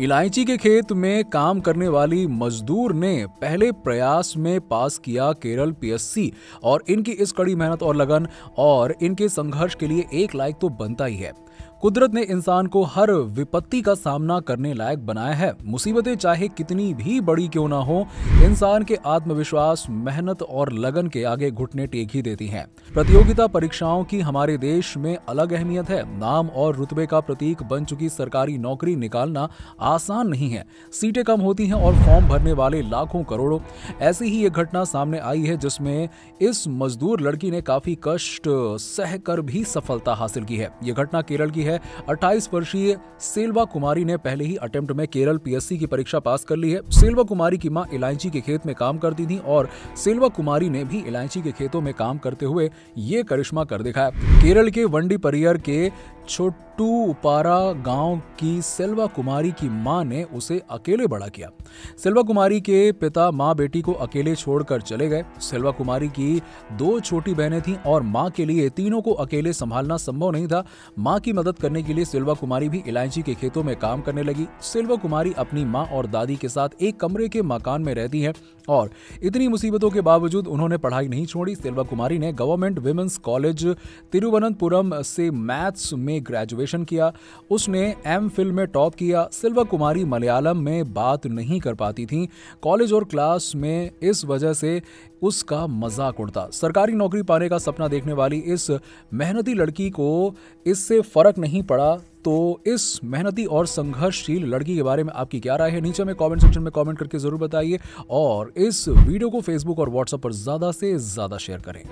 इलायची के खेत में काम करने वाली मजदूर ने पहले प्रयास में पास किया केरल पीएससी और इनकी इस कड़ी मेहनत और लगन और इनके संघर्ष के लिए एक लाइक तो बनता ही है। कुदरत ने इंसान को हर विपत्ति का सामना करने लायक बनाया है। मुसीबतें चाहे कितनी भी बड़ी क्यों ना हो, इंसान के आत्मविश्वास, मेहनत और लगन के आगे घुटने टेक ही देती हैं। प्रतियोगिता परीक्षाओं की हमारे देश में अलग अहमियत है। नाम और रुतबे का प्रतीक बन चुकी सरकारी नौकरी निकालना आसान नहीं है। सीटें कम होती हैं और फॉर्म भरने वाले लाखों करोड़ों। ऐसी ही एक घटना सामने आई है जिसमें इस मजदूर लड़की ने काफ़ी कष्ट, सहकर भी सफलता हासिल की है। ये घटना केरल की है। है। 28 वर्षीय सेल्वा कुमारी ने पहले ही अटेम्प्ट में केरल पीएससी की परीक्षा पास कर ली है। सेल्वा कुमारी की माँ इलायची के खेत में काम करती थी और सेल्वा कुमारी ने भी इलायची के खेतों में काम करते हुए ये करिश्मा कर दिखाया। केरल के वंडी परियर के छोटू उपारा गाँव की सेल्वा कुमारी की माँ ने उसे अकेले बड़ा किया। सेल्वा कुमारी के पिता माँ बेटी को अकेले छोड़कर चले गए। सेल्वा कुमारी की दो छोटी बहनें थीं और माँ के लिए तीनों को अकेले संभालना संभव नहीं था। माँ की मदद करने के लिए सेल्वा कुमारी भी इलायची के खेतों में काम करने लगी। सेल्वा कुमारी अपनी माँ और दादी के साथ एक कमरे के मकान में रहती है। और इतनी मुसीबतों के बावजूद उन्होंने पढ़ाई नहीं छोड़ी। सेल्वा कुमारी ने गवर्नमेंट विमेंस कॉलेज तिरुवनंतपुरम से मैथ्स में ग्रेजुएशन किया। उसने एम फिल में टॉप किया। सिल्वा कुमारी मलयालम में बात नहीं कर पाती थी। कॉलेज और क्लास में इस वजह से उसका मज़ाक उड़ता। सरकारी नौकरी पाने का सपना देखने वाली इस मेहनती लड़की को इससे फ़र्क नहीं पड़ा। तो इस मेहनती और संघर्षशील लड़की के बारे में आपकी क्या राय है? नीचे में कमेंट सेक्शन में कमेंट करके ज़रूर बताइए और इस वीडियो को फेसबुक और व्हाट्सएप पर ज़्यादा से ज़्यादा शेयर करें।